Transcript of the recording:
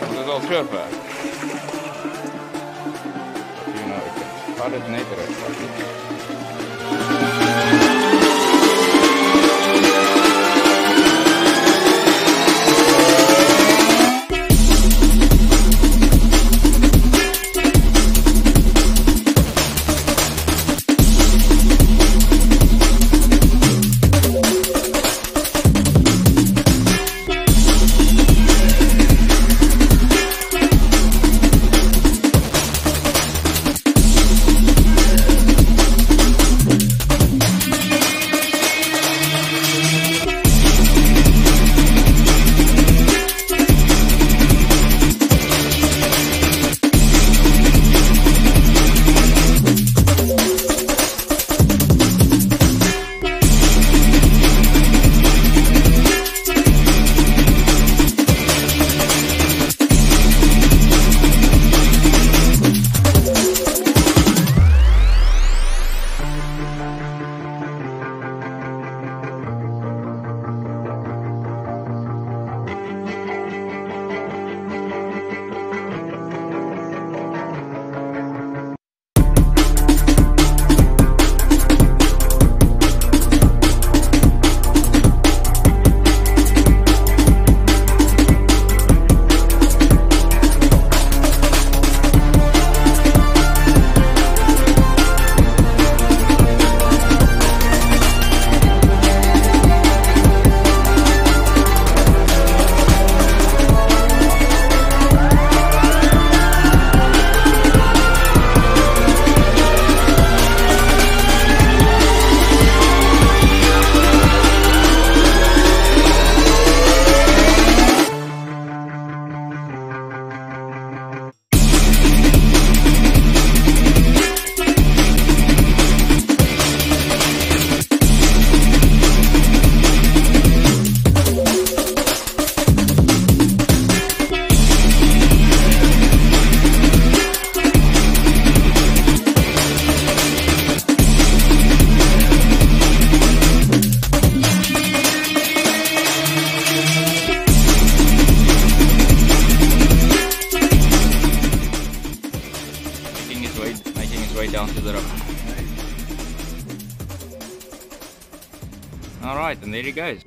Dat is. Är avkört Je Jag hade. Down to the rock. All right, and there he goes.